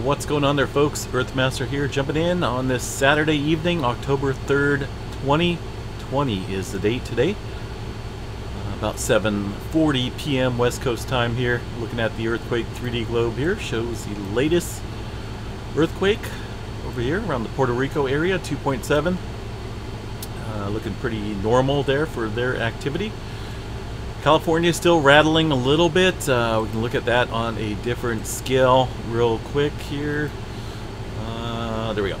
What's going on there, folks? Earthmaster here, jumping in on this Saturday evening, October 3rd, 2020 is the date today. Uh, about 7.40 p.m. West Coast time here. Looking at the Earthquake 3D globe here. Shows the latest earthquake over here around the Puerto Rico area, 2.7. Uh, looking pretty normal there for their activity. California is still rattling a little bit. Uh, we can look at that on a different scale real quick here. Uh, there we go.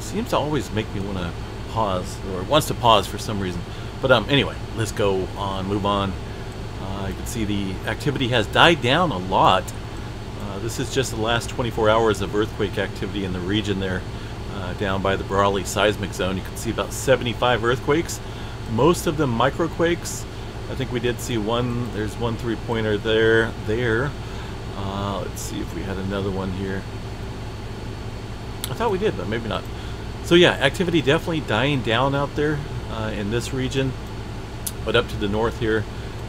Seems to always make me want to pause, or wants to pause for some reason. But um, anyway, let's go on, move on. Uh, you can see the activity has died down a lot. Uh, this is just the last 24 hours of earthquake activity in the region there, uh, down by the Brawley seismic zone. You can see about 75 earthquakes most of them microquakes. I think we did see one. There's one three-pointer there. There. Uh, let's see if we had another one here. I thought we did, but maybe not. So yeah, activity definitely dying down out there uh, in this region. But up to the north here,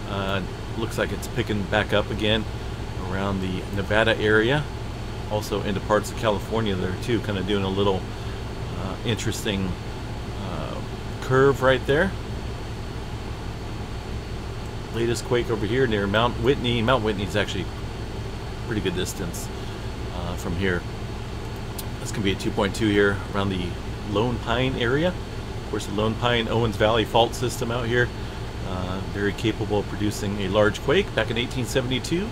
uh, looks like it's picking back up again around the Nevada area. Also into parts of California there too, kind of doing a little uh, interesting uh, curve right there latest quake over here near Mount Whitney. Mount Whitney is actually pretty good distance uh, from here. This can be a 2.2 here around the Lone Pine area. Of course, the Lone Pine Owens Valley fault system out here, uh, very capable of producing a large quake. Back in 1872,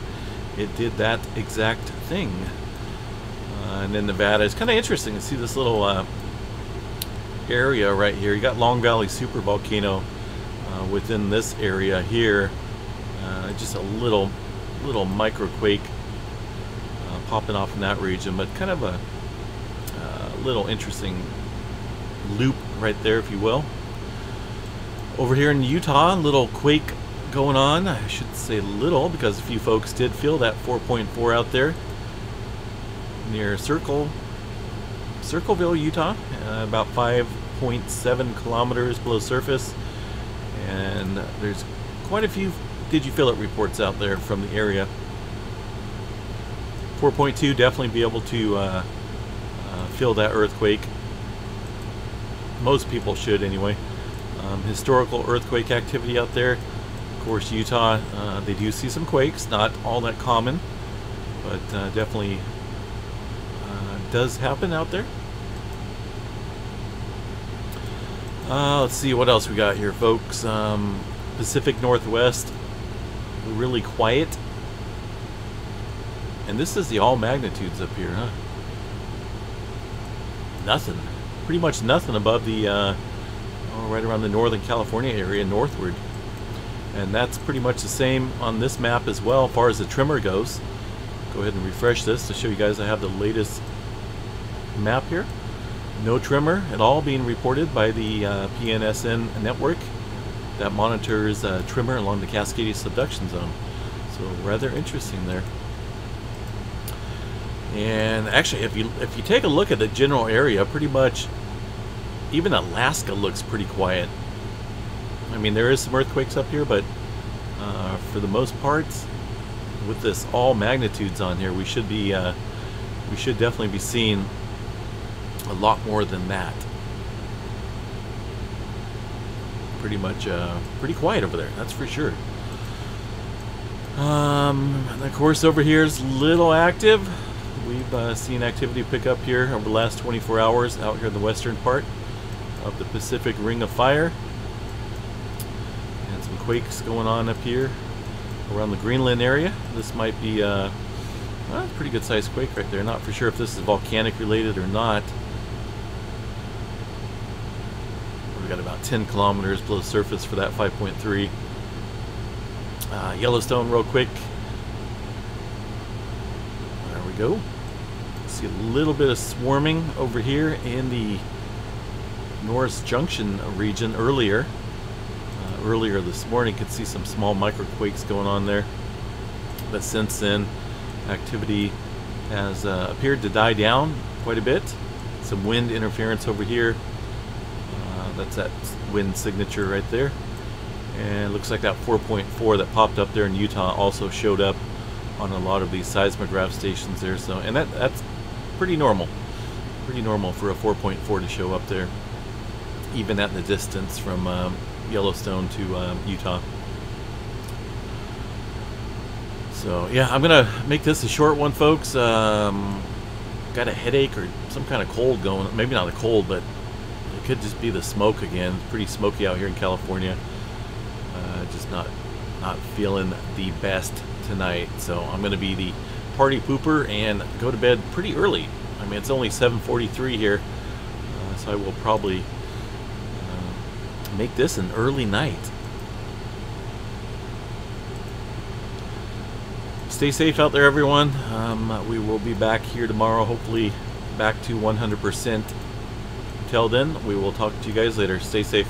it did that exact thing. Uh, and then Nevada is kind of interesting to see this little uh, area right here. You got Long Valley Supervolcano uh, within this area here. Uh, just a little, little microquake uh, popping off in that region, but kind of a little interesting loop right there, if you will. Over here in Utah, a little quake going on. I should say little because a few folks did feel that 4.4 out there near Circle, Circleville, Utah, uh, about 5.7 kilometers below surface and there's quite a few did you feel it reports out there from the area? 4.2 definitely be able to uh, uh, feel that earthquake. Most people should anyway. Um, historical earthquake activity out there. Of course Utah uh, they do see some quakes not all that common but uh, definitely uh, does happen out there Uh, let's see what else we got here, folks. Um, Pacific Northwest, really quiet. And this is the all magnitudes up here, huh? Nothing. Pretty much nothing above the, uh, oh, right around the Northern California area northward. And that's pretty much the same on this map as well, as far as the tremor goes. Go ahead and refresh this to show you guys I have the latest map here. No tremor at all being reported by the uh, PNSN network that monitors uh, tremor along the Cascadia subduction zone. So rather interesting there. And actually, if you if you take a look at the general area, pretty much even Alaska looks pretty quiet. I mean, there is some earthquakes up here, but uh, for the most part, with this all magnitudes on here, we should be uh, we should definitely be seeing a lot more than that. Pretty much, uh, pretty quiet over there, that's for sure. Um, of course over here is little active. We've uh, seen activity pick up here over the last 24 hours out here in the western part of the Pacific Ring of Fire. And some quakes going on up here around the Greenland area. This might be uh, well, a pretty good sized quake right there. Not for sure if this is volcanic related or not. We got about 10 kilometers below surface for that 5.3. Uh, Yellowstone real quick. There we go. See a little bit of swarming over here in the Norris Junction region earlier. Uh, earlier this morning could see some small microquakes going on there. But since then, activity has uh, appeared to die down quite a bit. Some wind interference over here that's that wind signature right there. And looks like that 4.4 that popped up there in Utah also showed up on a lot of these seismograph stations there. So, and that that's pretty normal, pretty normal for a 4.4 to show up there, even at the distance from um, Yellowstone to um, Utah. So yeah, I'm gonna make this a short one, folks. Um, got a headache or some kind of cold going. Maybe not a cold, but it could just be the smoke again. It's pretty smoky out here in California. Uh, just not not feeling the best tonight. So I'm gonna be the party pooper and go to bed pretty early. I mean, it's only 7:43 here, uh, so I will probably uh, make this an early night. stay safe out there, everyone. Um, we will be back here tomorrow, hopefully back to 100%. Until then, we will talk to you guys later. Stay safe.